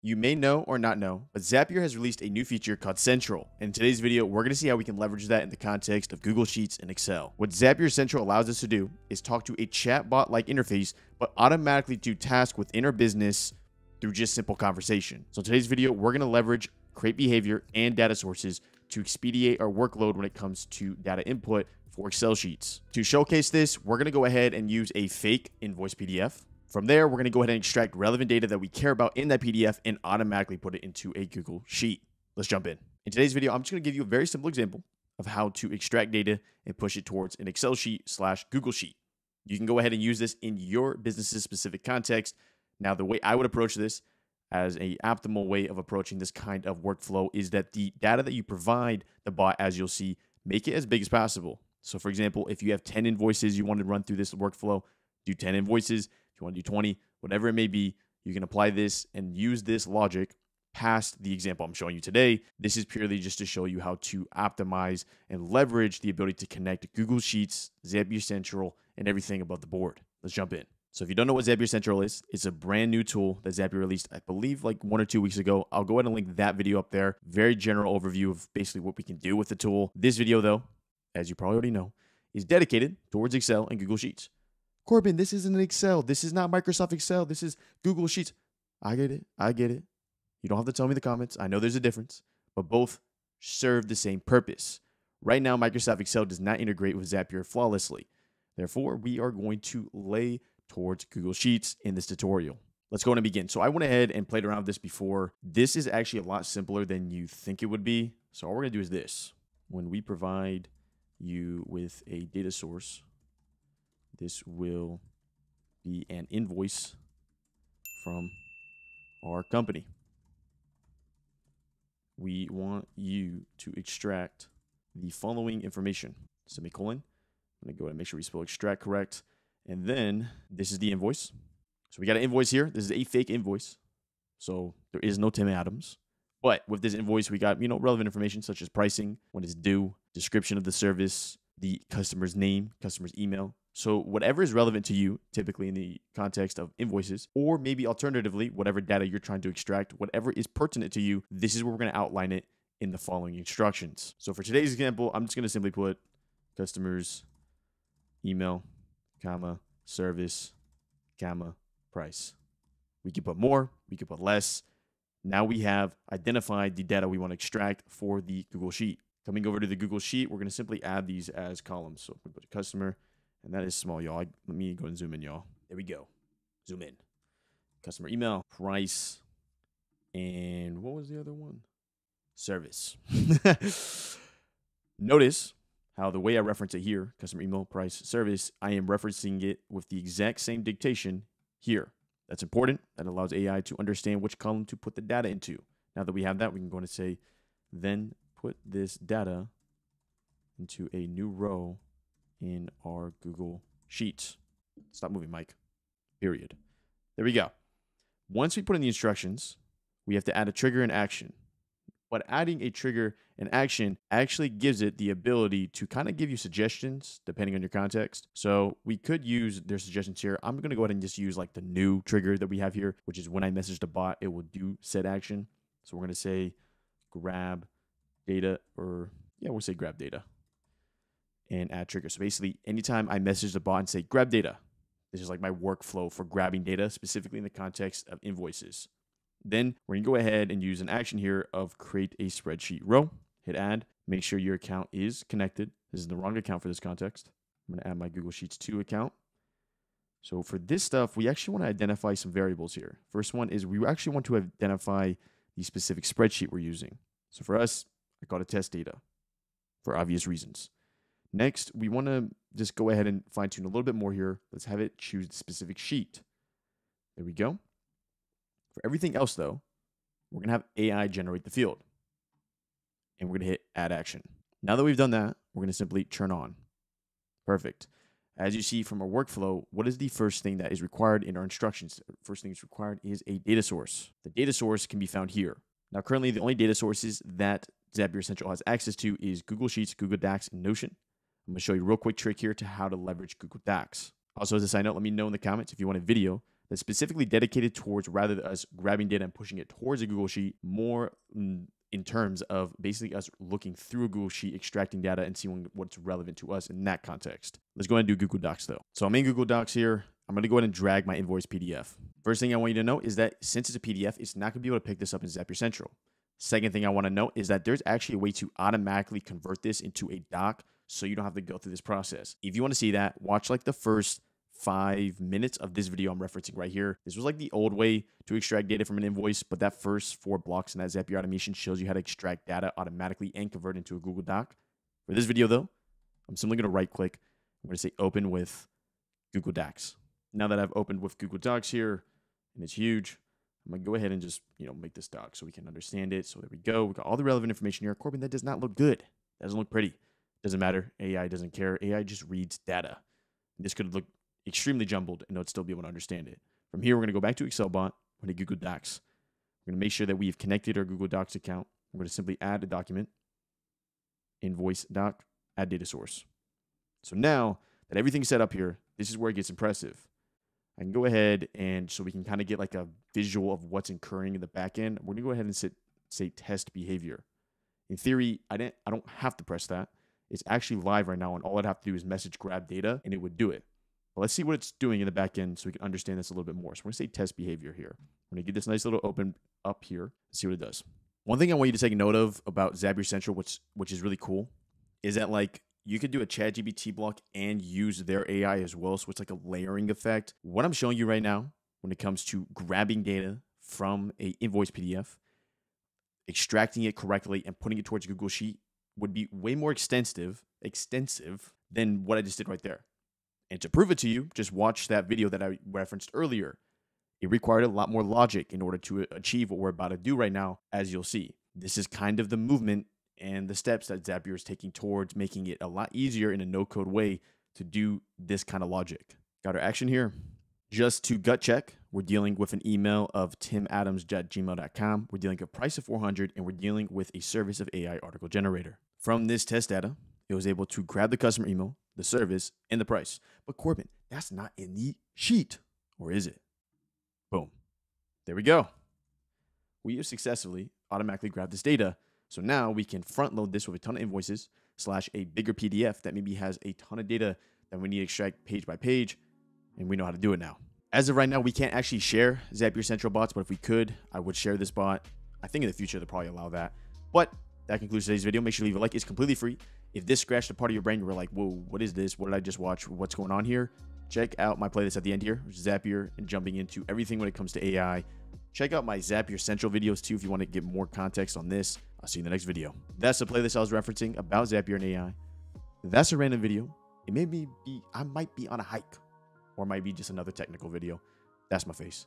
You may know or not know, but Zapier has released a new feature called Central. In today's video, we're going to see how we can leverage that in the context of Google Sheets and Excel. What Zapier Central allows us to do is talk to a chatbot-like interface, but automatically do tasks within our business through just simple conversation. So in today's video, we're going to leverage create behavior and data sources to expedite our workload when it comes to data input for Excel sheets. To showcase this, we're going to go ahead and use a fake invoice PDF. From there, we're going to go ahead and extract relevant data that we care about in that PDF and automatically put it into a Google Sheet. Let's jump in. In today's video, I'm just going to give you a very simple example of how to extract data and push it towards an Excel sheet slash Google Sheet. You can go ahead and use this in your business's specific context. Now, the way I would approach this as a optimal way of approaching this kind of workflow is that the data that you provide the bot, as you'll see, make it as big as possible. So, for example, if you have 10 invoices you want to run through this workflow, do 10 invoices you want to do 20, whatever it may be, you can apply this and use this logic past the example I'm showing you today. This is purely just to show you how to optimize and leverage the ability to connect Google Sheets, Zapier Central, and everything above the board. Let's jump in. So if you don't know what Zapier Central is, it's a brand new tool that Zapier released, I believe, like one or two weeks ago. I'll go ahead and link that video up there. Very general overview of basically what we can do with the tool. This video, though, as you probably already know, is dedicated towards Excel and Google Sheets. Corbin, this isn't an Excel. This is not Microsoft Excel. This is Google Sheets. I get it. I get it. You don't have to tell me the comments. I know there's a difference, but both serve the same purpose. Right now, Microsoft Excel does not integrate with Zapier flawlessly. Therefore, we are going to lay towards Google Sheets in this tutorial. Let's go and begin. So I went ahead and played around with this before. This is actually a lot simpler than you think it would be. So all we're to do is this. When we provide you with a data source, this will be an invoice from our company. We want you to extract the following information. Semicolon. I'm going to go ahead and make sure we spell extract correct. And then this is the invoice. So we got an invoice here. This is a fake invoice. So there is no Tim Adams. But with this invoice, we got, you know, relevant information such as pricing, when it's due, description of the service, the customer's name, customer's email, so whatever is relevant to you, typically in the context of invoices, or maybe alternatively, whatever data you're trying to extract, whatever is pertinent to you, this is where we're going to outline it in the following instructions. So for today's example, I'm just going to simply put customers email, comma, service, comma, price. We can put more, we can put less. Now we have identified the data we want to extract for the Google Sheet. Coming over to the Google Sheet, we're going to simply add these as columns. So we put customer, and that is small, y'all. let me go and zoom in, y'all. There we go. Zoom in. Customer email, price, and what was the other one? Service. Notice how the way I reference it here, customer email, price, service, I am referencing it with the exact same dictation here. That's important. That allows AI to understand which column to put the data into. Now that we have that, we can go and say, then put this data into a new row in our Google Sheets. Stop moving, Mike. Period. There we go. Once we put in the instructions, we have to add a trigger and action. But adding a trigger and action actually gives it the ability to kind of give you suggestions depending on your context. So we could use their suggestions here. I'm going to go ahead and just use like the new trigger that we have here, which is when I message the bot, it will do said action. So we're going to say grab data or yeah, we'll say grab data and add trigger. So basically, anytime I message the bot and say grab data, this is like my workflow for grabbing data, specifically in the context of invoices. Then we're gonna go ahead and use an action here of create a spreadsheet row, hit add, make sure your account is connected. This is the wrong account for this context. I'm gonna add my Google Sheets 2 account. So for this stuff, we actually want to identify some variables here. First one is we actually want to identify the specific spreadsheet we're using. So for us, I call it test data for obvious reasons. Next, we want to just go ahead and fine tune a little bit more here. Let's have it choose the specific sheet. There we go. For everything else, though, we're going to have AI generate the field. And we're going to hit add action. Now that we've done that, we're going to simply turn on. Perfect. As you see from our workflow, what is the first thing that is required in our instructions? First thing that's required is a data source. The data source can be found here. Now, currently, the only data sources that Zapier Central has access to is Google Sheets, Google Docs, and Notion. I'm going to show you a real quick trick here to how to leverage Google Docs. Also, as a side note, let me know in the comments if you want a video that's specifically dedicated towards rather than us grabbing data and pushing it towards a Google Sheet, more in terms of basically us looking through a Google Sheet, extracting data, and seeing what's relevant to us in that context. Let's go ahead and do Google Docs though. So I'm in Google Docs here. I'm to go ahead and drag my invoice PDF. First thing I want you to know is that since it's a PDF, it's not to be able to pick this up in Zapier Central. Second thing I want to note is that there's actually a way to automatically convert this into a doc so you don't have to go through this process. If you want to see that, watch like the first five minutes of this video I'm referencing right here. This was like the old way to extract data from an invoice, but that first four blocks in that Zapier automation shows you how to extract data automatically and convert into a Google Doc. For this video though, I'm simply going to right click. I'm to say open with Google Docs. Now that I've opened with Google Docs here and it's huge, I'm to go ahead and just, you know, make this doc so we can understand it. So there we go. We got all the relevant information here. Corbin, that does not look good. That doesn't look pretty. Doesn't matter. AI doesn't care. AI just reads data. This could look extremely jumbled and would still be able to understand it. From here, we're going to go back to Excel bot. We're going to Google Docs. We're going to make sure that we've connected our Google Docs account. We're going to simply add a document, invoice doc, add data source. So now that everything's set up here, this is where it gets impressive. I can go ahead and so we can kind of get like a visual of what's occurring in the back end. We're gonna go ahead and sit, say test behavior. In theory, I didn't I don't have to press that. It's actually live right now, and all I'd have to do is message grab data and it would do it. But let's see what it's doing in the back end so we can understand this a little bit more. So we're gonna say test behavior here. I'm gonna get this nice little open up here, see what it does. One thing I want you to take note of about Zapier Central, which which is really cool, is that like you could do a ChatGPT block and use their AI as well. So it's like a layering effect. What I'm showing you right now when it comes to grabbing data from a invoice PDF, extracting it correctly and putting it towards Google Sheet would be way more extensive, extensive than what I just did right there. And to prove it to you, just watch that video that I referenced earlier. It required a lot more logic in order to achieve what we're about to do right now, as you'll see. This is kind of the movement and the steps that Zapier is taking towards making it a lot easier in a no code way to do this kind of logic. Got our action here. Just to gut check, we're dealing with an email of timadams.gmail.com. We're dealing with a price of 400 and we're dealing with a service of AI article generator. From this test data, it was able to grab the customer email, the service, and the price. But Corbin, that's not in the sheet, or is it? Boom. There we go. We have successfully automatically grabbed this data. So now we can front load this with a ton of invoices slash a bigger PDF that maybe has a ton of data that we need to extract page by page. And we know how to do it now. As of right now, we can't actually share Zapier Central bots, but if we could, I would share this bot. I think in the future, they'll probably allow that. But that concludes today's video. Make sure you leave a like. It's completely free. If this scratched a part of your brain, you were like, whoa, what is this? What did I just watch? What's going on here? Check out my playlist at the end here, which Zapier, and jumping into everything when it comes to AI. Check out my Zapier Central videos too if you want to get more context on this. I'll see you in the next video. That's the playlist I was referencing about Zapier and AI. That's a random video. It may be, I might be on a hike, or might be just another technical video. That's my face.